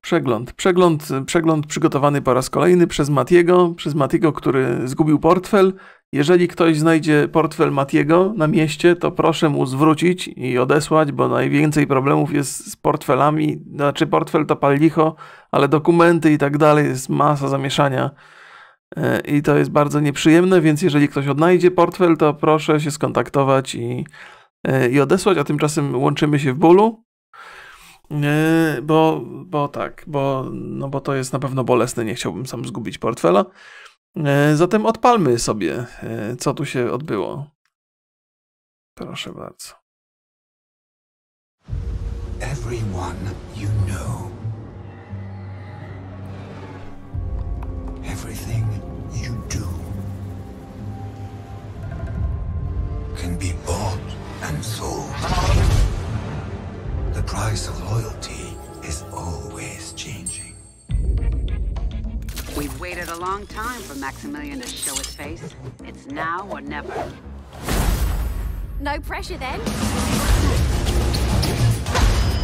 Przegląd. Przegląd, przegląd przygotowany po raz kolejny przez Matiego, przez Matiego, który zgubił portfel. Jeżeli ktoś znajdzie portfel Matiego na mieście, to proszę mu zwrócić i odesłać, bo najwięcej problemów jest z portfelami. Znaczy, portfel to pal licho, ale dokumenty i tak dalej, jest masa zamieszania. E, I to jest bardzo nieprzyjemne, więc jeżeli ktoś odnajdzie portfel, to proszę się skontaktować i, e, i odesłać, a tymczasem łączymy się w bólu. E, bo, bo tak, bo, no bo to jest na pewno bolesne, nie chciałbym sam zgubić portfela. Zatem odpalmy sobie, co tu się odbyło. Proszę bardzo. Everyone you know. Everything you do can be bought and sold. The price of loyalty is always changing. We've waited a long time for Maximilian to show his face. It's now or never. No pressure then.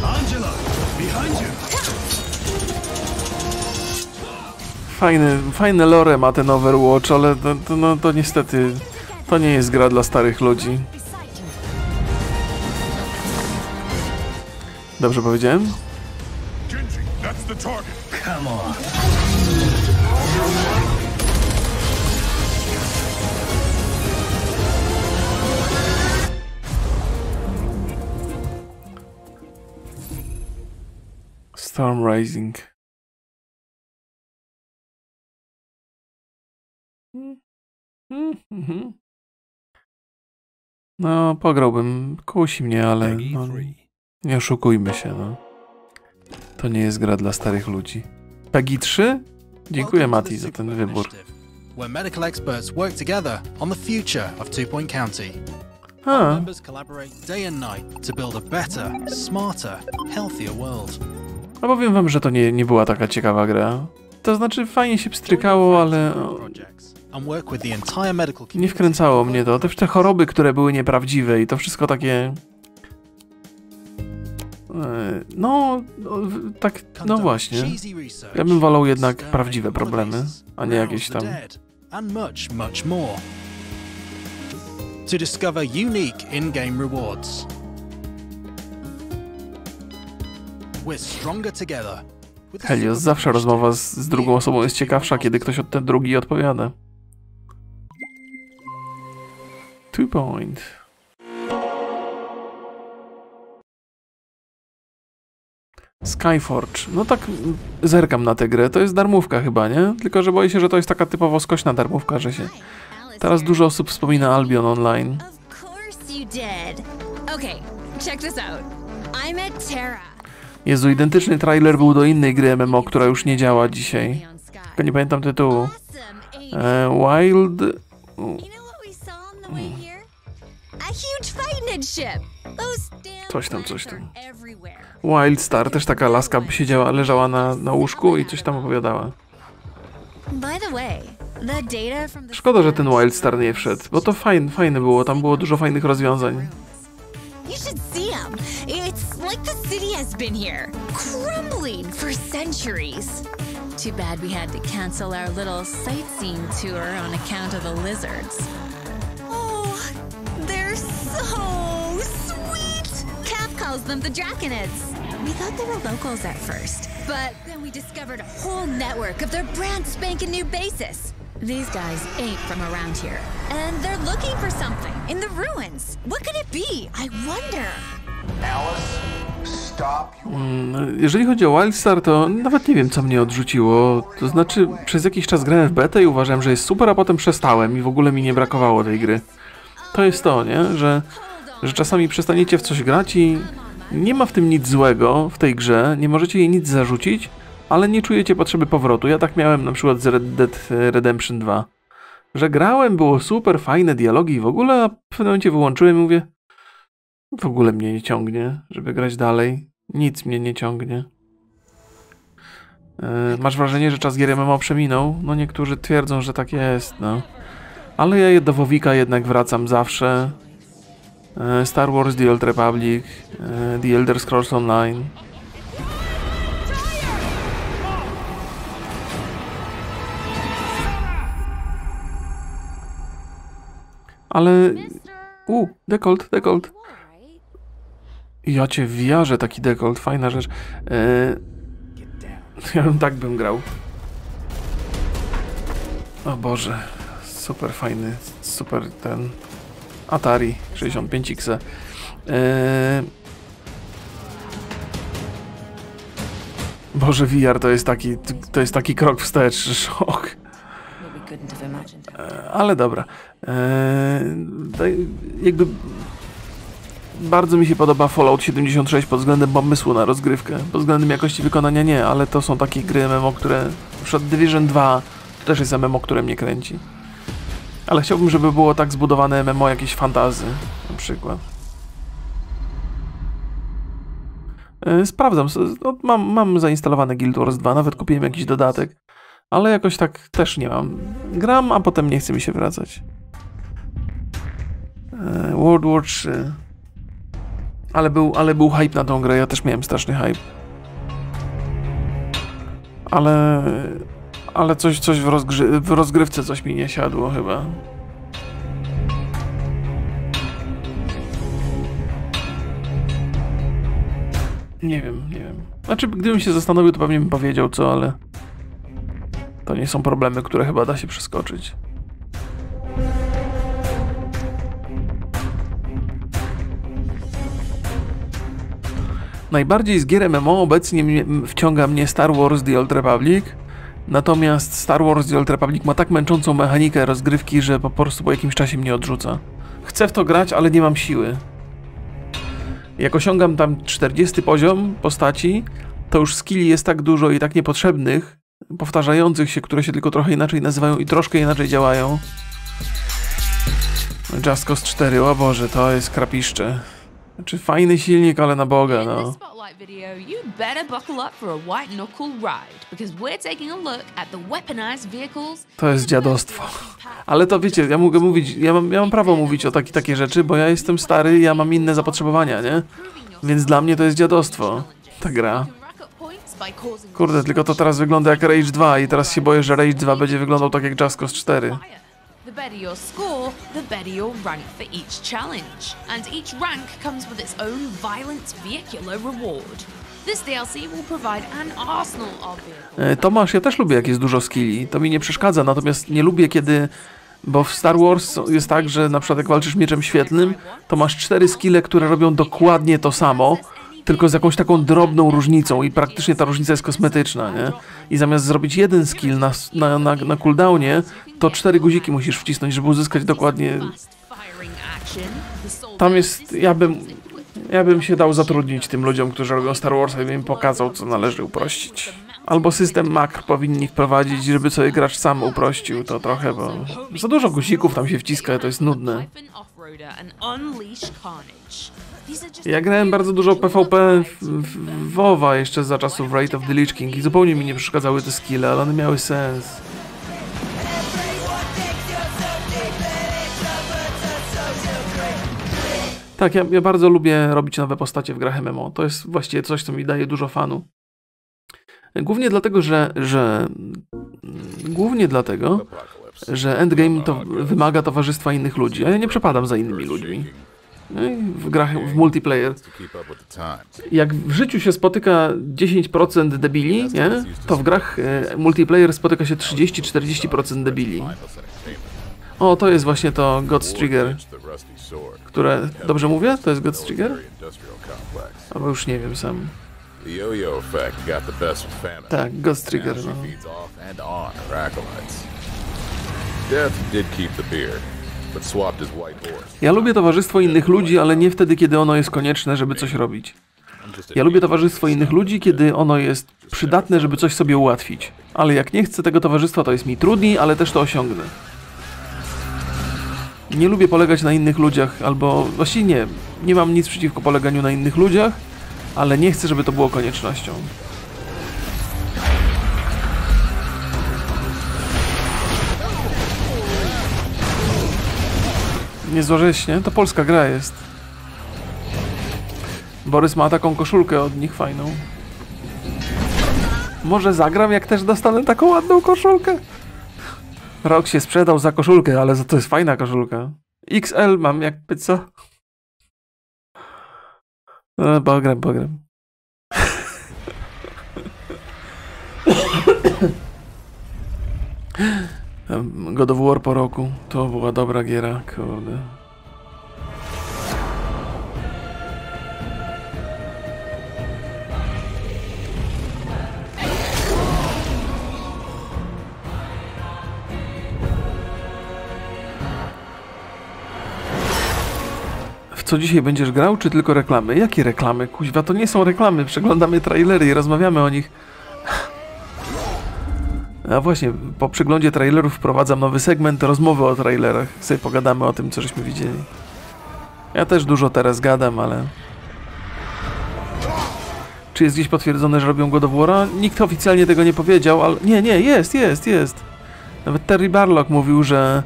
Angela, behind you! Fajny, fajne lore ma ten Overwatch, ale to, to, no, to niestety to nie jest gra dla starych ludzi. Dobrze powiedziałem? Storm Rising. No, pograłbym. Kusi mnie, ale no, nie oszukujmy się, no. To nie jest gra dla starych ludzi. Peggy 3? Dziękuję Mati za ten wybór. Where medical experts work together on the future of Two Point County. Our members collaborate day and night to build a better, smarter, healthier world. A powiem wam, że to nie, nie była taka ciekawa gra. To znaczy fajnie się pstrykało, ale nie wkręcało mnie to. Też te choroby, które były nieprawdziwe i to wszystko takie... E, no, tak, no właśnie. Ja bym wolał jednak prawdziwe problemy, a nie jakieś tam... To discover unique in-game rewards. Helios, zawsze rozmowa z, z drugą osobą jest ciekawsza, kiedy ktoś od ten drugi odpowiada. Two point. Skyforge. No tak zerkam na tę grę. To jest darmówka chyba, nie? Tylko, że boję się, że to jest taka typowo skośna darmówka, że się... Teraz dużo osób wspomina Albion Online. Jezu, identyczny trailer był do innej gry MMO, która już nie działa dzisiaj. Tylko nie pamiętam tytułu. E, Wild... Coś tam, coś tam. Wildstar, też taka laska siedziała, leżała na, na łóżku i coś tam opowiadała. Szkoda, że ten Wildstar nie wszedł, bo to fajne, fajne było, tam było dużo fajnych rozwiązań. Too bad we had to cancel our little sightseeing tour on account of the lizards. Oh, they're so calls them the Draconids. We thought they were locals at first, but then we discovered a whole network of their brand spanking new bases. These guys ain't from around here, and they're looking for something in the ruins. What could it be? I wonder. Alice, stop. Mm, jeżeli chodzi o Wildstar, to nawet nie wiem, co mnie odrzuciło. To znaczy, przez jakiś czas grałem w betę i uważałem, że jest super, a potem przestałem i w ogóle mi nie brakowało tej gry. To jest to, nie? Że, że czasami przestaniecie w coś grać i nie ma w tym nic złego w tej grze, nie możecie jej nic zarzucić, ale nie czujecie potrzeby powrotu. Ja tak miałem na przykład z Red Dead Redemption 2, że grałem, było super, fajne dialogi i w ogóle, a w pewnym momencie wyłączyłem i mówię, w ogóle mnie nie ciągnie, żeby grać dalej. Nic mnie nie ciągnie. Yy, masz wrażenie, że czas gier MMO przeminął? No niektórzy twierdzą, że tak jest, no. Ale ja do Wowika jednak wracam zawsze. E, Star Wars The Old Republic, e, The Elder Scrolls Online. Ale... U, dekolt, dekolt. Ja cię wiarzę, taki dekolt, fajna rzecz. E, ja bym tak bym grał. O Boże, super fajny, super ten... Atari 65X. Eee, Boże, VR to jest taki, to jest taki krok wstecz, szok. Eee, ale dobra. Eee, jakby bardzo mi się podoba Fallout 76 pod względem pomysłu na rozgrywkę. Pod względem jakości wykonania nie, ale to są takie gry MMO, które... Na przykład Division 2 to też jest MMO, które mnie kręci. Ale chciałbym, żeby było tak zbudowane MMO jakieś fantazy na przykład. Yy, sprawdzam, no, mam, mam zainstalowane Guild Wars 2, nawet kupiłem jakiś dodatek. Ale jakoś tak też nie mam. Gram, a potem nie chce mi się wracać. Yy, World War 3. Ale był, ale był hype na tą grę, ja też miałem straszny hype. Ale... Ale coś, coś w, w rozgrywce coś mi nie siadło chyba. Nie wiem, nie wiem. Znaczy, gdybym się zastanowił, to pewnie bym powiedział co, ale... To nie są problemy, które chyba da się przeskoczyć. Najbardziej z gier MMO obecnie wciąga mnie Star Wars The Old Republic, natomiast Star Wars The Old Republic ma tak męczącą mechanikę rozgrywki, że po prostu po jakimś czasie mnie odrzuca. Chcę w to grać, ale nie mam siły. Jak osiągam tam 40 poziom postaci, to już skilli jest tak dużo i tak niepotrzebnych, powtarzających się, które się tylko trochę inaczej nazywają i troszkę inaczej działają. Just Cause 4, o Boże, to jest krapiszcze. Znaczy fajny silnik, ale na Boga, no. To jest dziadostwo. Ale to wiecie, ja mogę mówić, ja mam, ja mam prawo mówić o taki, takie rzeczy, bo ja jestem stary, ja mam inne zapotrzebowania, nie? Więc dla mnie to jest dziadostwo, ta gra. Kurde, tylko to teraz wygląda jak Rage 2 i teraz się boję, że Rage 2 będzie wyglądał tak jak Just Cause 4. The better your score, the better your rank for each challenge. And each rank comes with its own violent vehicular reward. This DLC will provide an arsenal of vehicles. Tomasz, ja też lubię jak jest dużo skilli. To mi nie przeszkadza, natomiast nie lubię kiedy bo w Star Wars jest tak, że na przykład jak walczysz mieczem świetlnym, to masz cztery skille, które robią dokładnie to samo, tylko z jakąś taką drobną różnicą i praktycznie ta różnica jest kosmetyczna, nie? I zamiast zrobić jeden skill na, na, na, na cooldownie, to cztery guziki musisz wcisnąć, żeby uzyskać dokładnie... Tam jest... ja bym... Ja bym się dał zatrudnić tym ludziom, którzy robią Star Wars, i bym im pokazał, co należy uprościć. Albo system makr powinni wprowadzić, żeby sobie gracz sam uprościł to trochę, bo za dużo guzików tam się wciska, to jest nudne. Ja grałem bardzo dużo PvP WoWa jeszcze za czasów Rate of the Lich King i zupełnie mi nie przeszkadzały te skille, ale one miały sens. Tak, ja, ja, bardzo lubię robić nowe postacie w grach MMO. To jest właściwie coś, co mi daje dużo fanu. Głównie dlatego, że, że głównie dlatego, że endgame to wymaga towarzystwa innych ludzi, a ja nie przepadam za innymi ludźmi. No w grach w multiplayer. Jak w życiu się spotyka 10% debili, nie? to w grach e, multiplayer spotyka się 30-40% debili. O, to jest właśnie to God's Trigger, które... Dobrze mówię? To jest God's Trigger? Albo już nie wiem sam. Tak, Ghost Trigger, no. Ja lubię towarzystwo innych ludzi, ale nie wtedy, kiedy ono jest konieczne, żeby coś robić. Ja lubię towarzystwo innych ludzi, kiedy ono jest przydatne, żeby coś sobie ułatwić. Ale jak nie chcę tego towarzystwa, to jest mi trudniej, ale też to osiągnę. Nie lubię polegać na innych ludziach, albo właściwie nie. Nie mam nic przeciwko poleganiu na innych ludziach, ale nie chcę, żeby to było koniecznością. Niezłożeśnie, to polska gra jest. Borys ma taką koszulkę od nich fajną. Może zagram, jak też dostanę taką ładną koszulkę? Rok się sprzedał za koszulkę, ale to jest fajna koszulka. XL mam jakby co? No, pogram, pogram. God of War po roku. To była dobra giera, kurde. Co dzisiaj będziesz grał, czy tylko reklamy? Jakie reklamy? Kuźwa, to nie są reklamy. Przeglądamy trailery i rozmawiamy o nich. A właśnie, po przeglądzie trailerów wprowadzam nowy segment rozmowy o trailerach. Sobie pogadamy o tym, co żeśmy widzieli. Ja też dużo teraz gadam, ale... Czy jest gdzieś potwierdzone, że robią God of War'a? Nikt oficjalnie tego nie powiedział, ale... Nie, nie, jest, jest, jest. Nawet Terry Barlock mówił, że...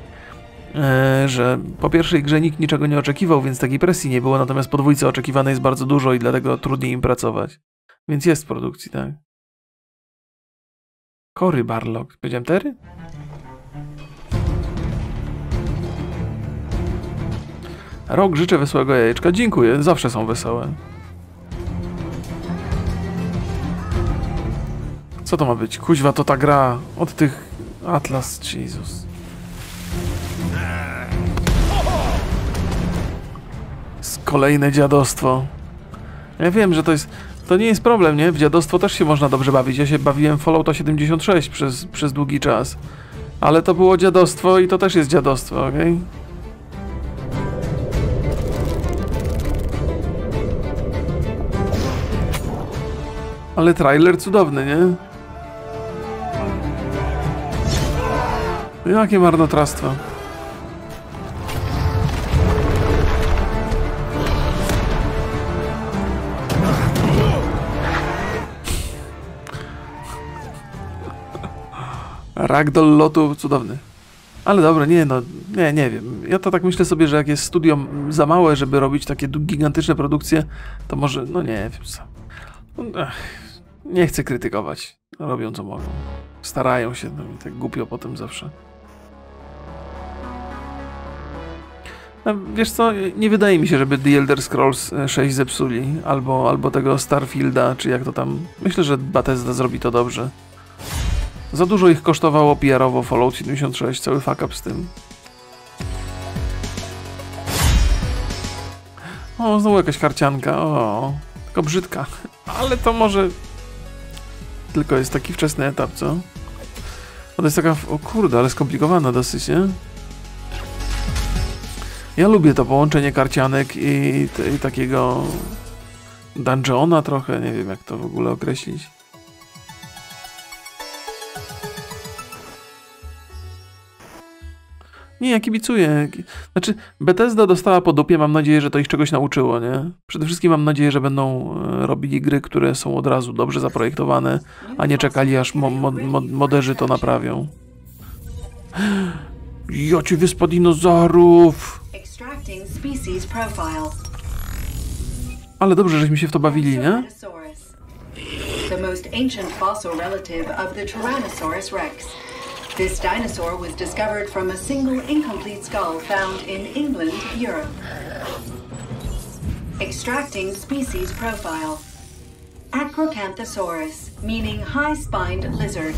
E, że po pierwszej grze nikt niczego nie oczekiwał, więc takiej presji nie było, natomiast po dwójce oczekiwane jest bardzo dużo i dlatego trudniej im pracować. Więc jest w produkcji, tak. Cory Barlock. Powiedziałem Terry? Rok życzę wesołego jajeczka. Dziękuję, zawsze są wesołe. Co to ma być? Kuźwa, to ta gra od tych Atlas, Jesus. Kolejne dziadostwo. Ja wiem, że to jest to nie jest problem, nie? W dziadostwo też się można dobrze bawić. Ja się bawiłem Fallouta 76 przez, przez długi czas. Ale to było dziadostwo i to też jest dziadostwo, okej? Okay? Ale trailer cudowny, nie? Jakie marnotrawstwo. Ragdoll lotu cudowny. Ale dobra, nie no, nie, nie wiem. Ja to tak myślę sobie, że jak jest studio za małe, żeby robić takie gigantyczne produkcje, to może, no nie wiem co. Ech, nie chcę krytykować. Robią co mogą. Starają się, no i tak głupio potem zawsze. No, wiesz co, nie wydaje mi się, żeby The Elder Scrolls 6 zepsuli, albo, albo tego Starfielda, czy jak to tam. Myślę, że Bethesda zrobi to dobrze. Za dużo ich kosztowało PR-owo Fallout 76, cały fuck up z tym. O, znowu jakaś karcianka, o, tylko brzydka. Ale to może tylko jest taki wczesny etap, co? To jest taka, o kurde, ale skomplikowana dosyć, nie? Ja lubię to połączenie karcianek i, i takiego dungeona trochę, nie wiem jak to w ogóle określić. Nie, ja kibicuję. Znaczy, Bethesda dostała po dupie, mam nadzieję, że to ich czegoś nauczyło, nie? Przede wszystkim mam nadzieję, że będą e, robili gry, które są od razu dobrze zaprojektowane, a nie czekali, aż mo mo mo moderzy to naprawią. Jocie wyspa dinozaurów! Ale dobrze, żeśmy się w to bawili, nie? The most ancient fossil relative of the Tyrannosaurus rex. This dinosaur was discovered from a single incomplete skull found in England, Europe. Extracting species profile. Acrocanthosaurus, meaning high-spined lizard.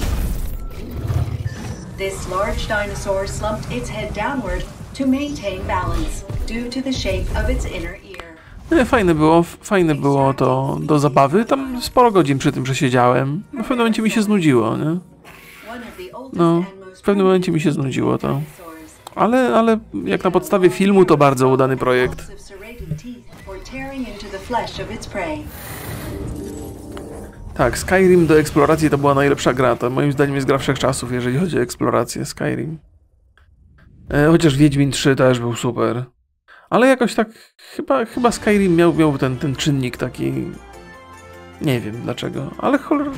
This large dinosaur slumped its head downward to maintain balance due to the shape of its inner ear. Fajne było, fajne było to do zabawy. Tam sporo godzin przy tym przesiedziałem. W pewnym momencie mi się znudziło, nie? No, w pewnym momencie mi się znudziło to. Ale, ale jak na podstawie filmu to bardzo udany projekt. Tak, Skyrim do eksploracji to była najlepsza gra. To moim zdaniem jest gra wszechczasów, jeżeli chodzi o eksplorację Skyrim. E, chociaż Wiedźmin 3 też był super. Ale jakoś tak, chyba, chyba Skyrim miał, miał ten, ten czynnik taki... Nie wiem dlaczego, ale cholera...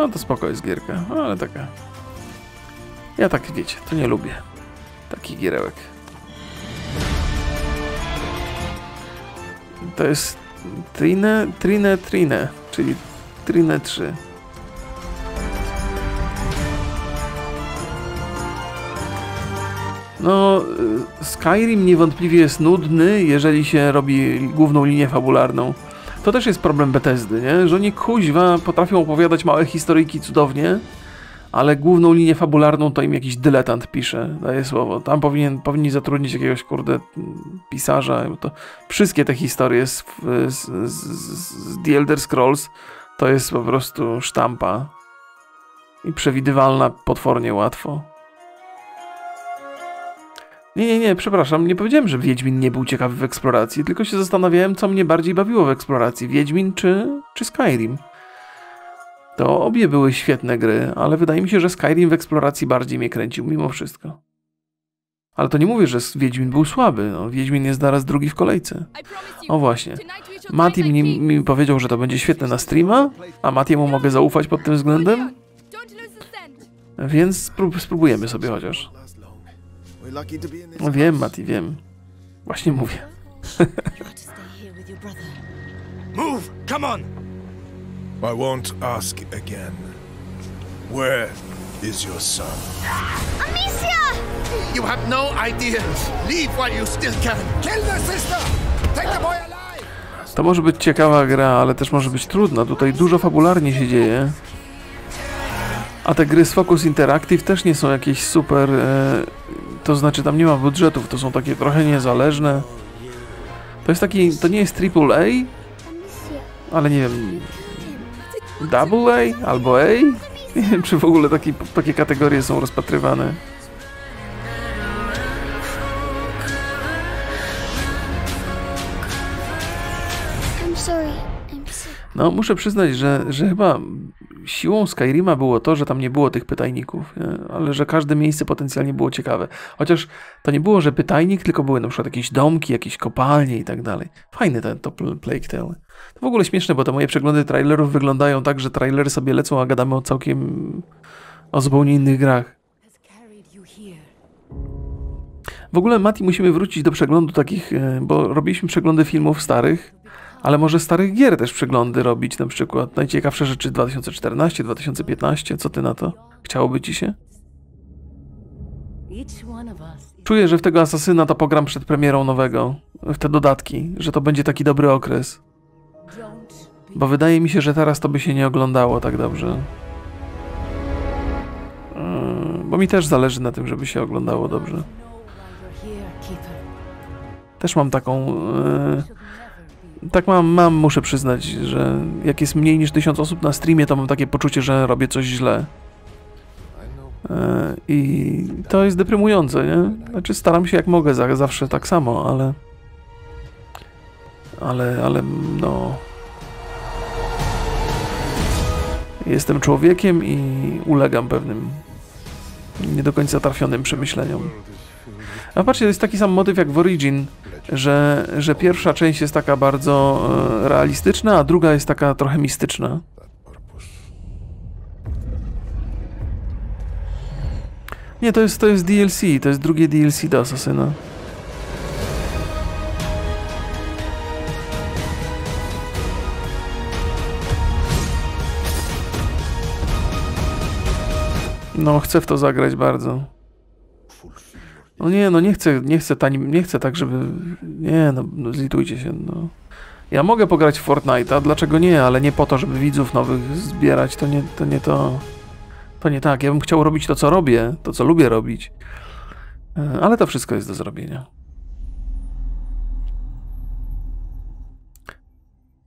No to spoko jest gierka, ale taka... Ja tak, wiecie, to nie lubię. Takich gierełek. To jest Trine, Trine, Trine, czyli Trine 3. No, y, Skyrim niewątpliwie jest nudny, jeżeli się robi główną linię fabularną. To też jest problem Bethesdy, nie? Że oni kuźwa potrafią opowiadać małe historyjki cudownie, ale główną linię fabularną to im jakiś dyletant pisze, daje słowo. Tam powinien, powinni zatrudnić jakiegoś, kurde, pisarza. To wszystkie te historie z, z, z, z The Elder Scrolls to jest po prostu sztampa i przewidywalna potwornie łatwo. Nie, nie, nie, przepraszam, nie powiedziałem, że Wiedźmin nie był ciekawy w eksploracji, tylko się zastanawiałem, co mnie bardziej bawiło w eksploracji, Wiedźmin czy, czy Skyrim. To obie były świetne gry, ale wydaje mi się, że Skyrim w eksploracji bardziej mnie kręcił mimo wszystko. Ale to nie mówię, że Wiedźmin był słaby, no, Wiedźmin jest zaraz drugi w kolejce. O właśnie, Mati mi, mi powiedział, że to będzie świetne na streama, a Matiemu mogę zaufać pod tym względem, więc sprób spróbujemy sobie chociaż. No wiem, Mati, wiem. Właśnie mówię. Move! Come on! I won't ask again. Where is your son? Amicia! You have no idea. Leave while you still can. Kill the sister! Take the boy alive! To może być ciekawa gra, ale też może być trudna. Tutaj dużo fabularnie się dzieje. A te gry z Focus Interactive też nie są jakieś super... E, to znaczy tam nie ma budżetów, to są takie trochę niezależne. To jest taki... to nie jest AAA, ale nie wiem... Double A albo A? Nie wiem, czy w ogóle taki, takie kategorie są rozpatrywane. No, muszę przyznać, że, że chyba siłą Skyrima było to, że tam nie było tych pytajników, nie? ale że każde miejsce potencjalnie było ciekawe. Chociaż to nie było, że pytajnik, tylko były na przykład jakieś domki, jakieś kopalnie i tak dalej. Fajny ten to Plague Tale. To w ogóle śmieszne, bo te moje przeglądy trailerów wyglądają tak, że trailery sobie lecą, a gadamy o całkiem o zupełnie innych grach. W ogóle, Mati, musimy wrócić do przeglądu takich, e, bo robiliśmy przeglądy filmów starych, ale może starych gier też przeglądy robić, na przykład najciekawsze rzeczy 2014, 2015, co ty na to? Chciałoby ci się? Czuję, że w tego Asasyna to pogram przed premierą nowego, w te dodatki, że to będzie taki dobry okres. Bo wydaje mi się, że teraz to by się nie oglądało tak dobrze. Yy, Bo mi też zależy na tym, żeby się oglądało dobrze. Też mam taką. Yy, tak mam, mam, muszę przyznać, że jak jest mniej niż tysiąc osób na streamie, to mam takie poczucie, że robię coś źle. Yy, I to jest deprymujące, nie? Znaczy staram się jak mogę, za, zawsze tak samo, ale. Ale, ale, no. Jestem człowiekiem i ulegam pewnym nie do końca trafionym przemyśleniom. A patrzcie, to jest taki sam motyw jak w Origin, że, że pierwsza część jest taka bardzo e, realistyczna, a druga jest taka trochę mistyczna. Nie, to jest, to jest DLC, to jest drugie DLC do Assassina. No, chcę w to zagrać bardzo. No nie, no nie chcę, nie chcę nie chcę tak, żeby... Nie, no, no zlitujcie się, no. Ja mogę pograć w Fortnite'a, dlaczego nie, ale nie po to, żeby widzów nowych zbierać, to nie to. Nie to, to nie tak. Ja bym chciał robić to, co robię, to, co lubię robić. E, Ale to wszystko jest do zrobienia.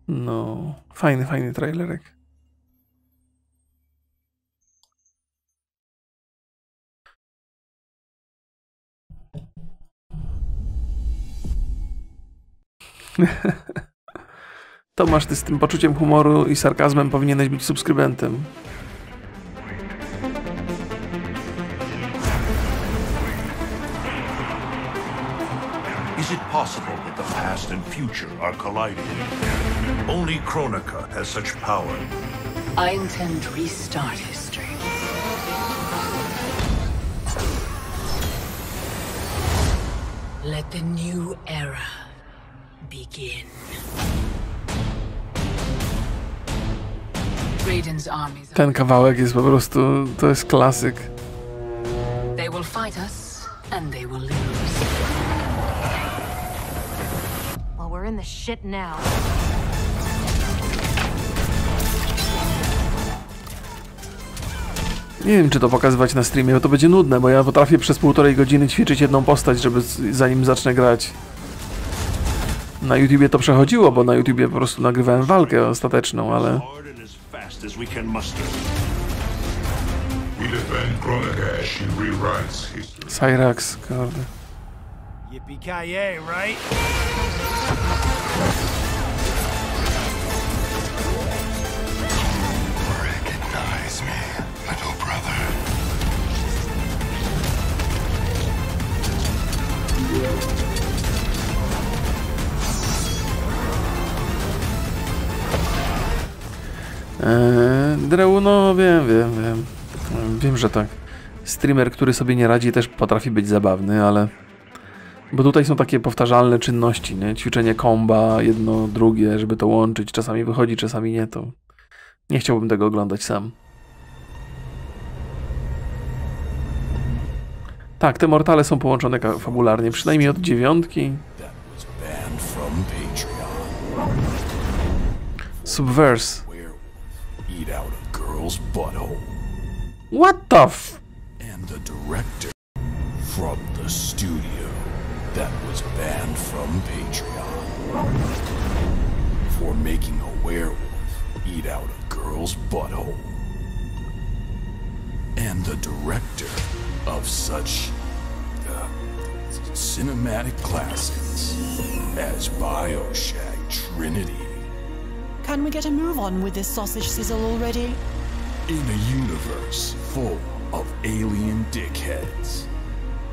No, fajny, fajny trailerek. Tomasz, ty z tym poczuciem humoru i sarkazmem powinieneś być subskrybentem. Is it possible that the past and future are colliding? Only Kronika has such power. I intend to restart history. Let the new era begin. Ten kawałek jest po prostu, to jest klasyk. They will fight us and they will lose. Well, we're in the shit now. Nie wiem, czy to pokazywać na streamie, bo to będzie nudne, bo ja potrafię przez półtorej godziny ćwiczyć jedną postać, żeby zanim zacznę grać. Na YouTubie to przechodziło, bo na YouTubie po prostu nagrywałem walkę ostateczną, ale... Cyrax, kurde. Yippee-ki-yay, right? Eee, Drew, no wiem, wiem, wiem. Wiem, że tak. Streamer, który sobie nie radzi, też potrafi być zabawny, ale. Bo tutaj są takie powtarzalne czynności, nie? Ćwiczenie komba, jedno, drugie, żeby to łączyć. Czasami wychodzi, czasami nie, to. Nie chciałbym tego oglądać sam. Tak, te mortale są połączone fabularnie, przynajmniej od dziewiątki. Subverse. Eat out a girl's butthole. What the f... And the director from the studio that was banned from Patreon for making a werewolf eat out a girl's butthole. And the director of such uh, cinematic classics as Bioshock Trinity Can we get a move on with this sausage sizzle already? in a universe full of alien dickheads.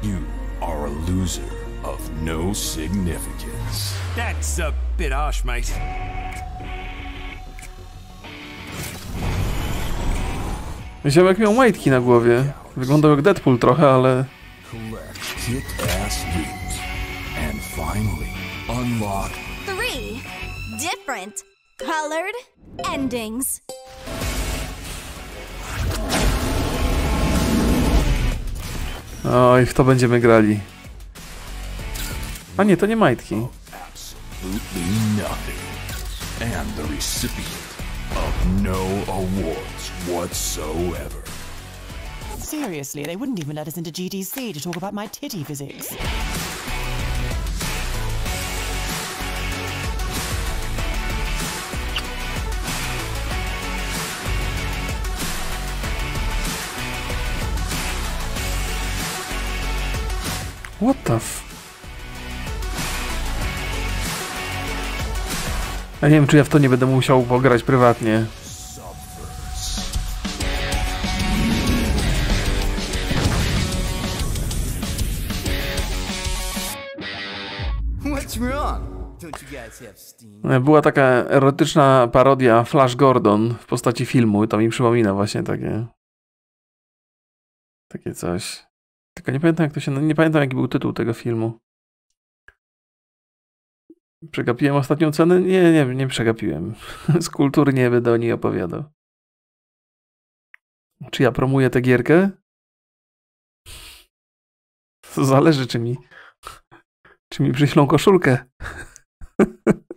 You are a loser of no significance. That's a bit harsh, mate. Ziomek miał majtki na głowie. Wyglądał jak Deadpool trochę, ale... Collect kick-ass loot. And finally, unlock Three different colored endings. Oj, w to będziemy grali. A nie, to nie majtki. absolutely nothing. And the recipient of no awards whatsoever. Seriously, they wouldn't even let us into GDC to talk about my titty physics. What the f... Ja nie wiem, czy ja w to nie będę musiał pograć prywatnie. Steam? Była taka erotyczna parodia Flash Gordon w postaci filmu. To mi przypomina właśnie takie... Takie coś. Tylko nie pamiętam jak to się... Nie pamiętam jaki był tytuł tego filmu. Przegapiłem ostatnią cenę? Nie, nie, nie przegapiłem. Z kultury nie będę o niej opowiadał. Czy ja promuję tę gierkę? To zależy, czy mi, czy mi przyślą koszulkę.